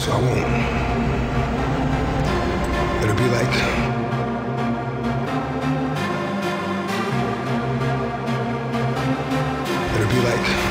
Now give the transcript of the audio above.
so I won't. It'll be like It'll be like